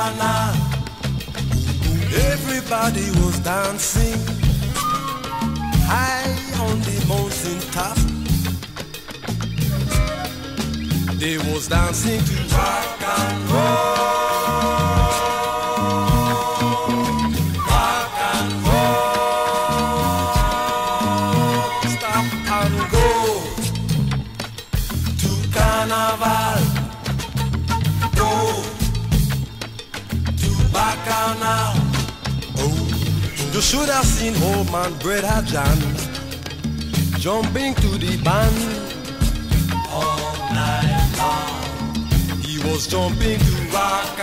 Bacchanal. Everybody was dancing high on the mountain top. They was dancing to rock and roll. Rock Bacchanal. Oh, you should have seen old man Brother John jumping to the band all night long. He was jumping to rock